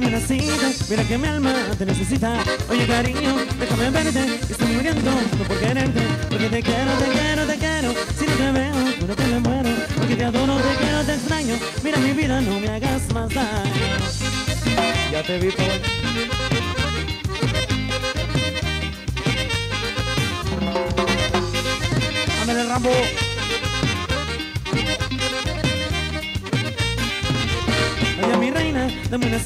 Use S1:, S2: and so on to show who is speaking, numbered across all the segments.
S1: Mira que mi alma te necesita. Oye cariño, déjame verte. Estoy muriendo, no por quererte Porque te quiero, te quiero, te quiero. Si no te veo, juro que me muero Porque te adoro, te quiero, te extraño. Mira mi vida, no me hagas más daño.
S2: Ya te vi por...
S1: Ándale Rambo dame una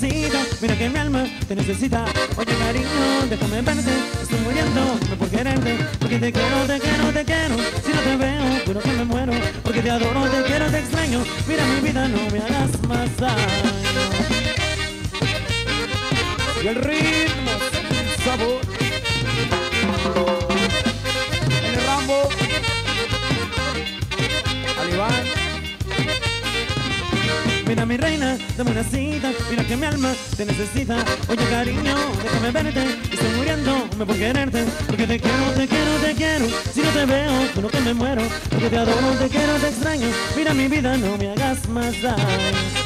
S1: Mira que mi alma te necesita. Oye cariño, déjame verte Estoy muriendo, no por quererte. Porque te quiero, te quiero, te quiero. Si no te veo, juro que me muero. Porque te adoro, te quiero, te extraño. Mira mi vida, no me hagas más daño.
S2: El ritmo,
S1: Mira mi reina, dame una cita. Mira que mi alma te necesita. Oye cariño, déjame verte. Estoy muriéndome por quererte. Porque te quiero, te quiero, te quiero. Si no te veo, juro que me muero. Porque te adoro, te quiero, te extraño. Mira mi vida, no me hagas más daño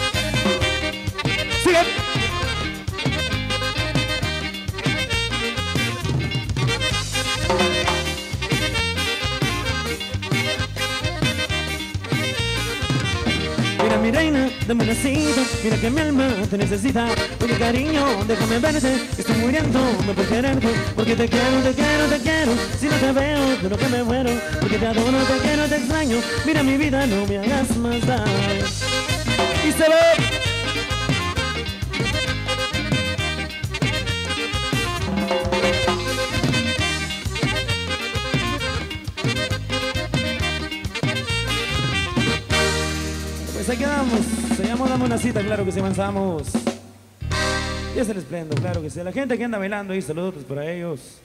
S1: mi reina, dame una cita Mira que mi alma te necesita. Oye cariño, déjame verte. Estoy muriéndome por quererte Porque te quiero, te quiero, te quiero. Si no te veo, juro que me muero. Porque te adoro, te quiero, te extraño. Mira mi vida, no me hagas más daño.
S2: Y se ve.
S1: Pues ahí quedamos. Se llama Dame una cita, claro que sí, avanzamos. Y es el esplendo, claro que sí. La gente que anda bailando ahí, saludos para ellos.